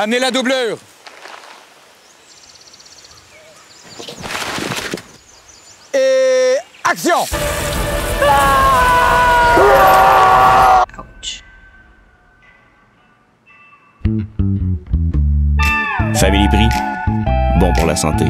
Amenez la doublure. Et action Ouch. Family Prix, bon pour la santé.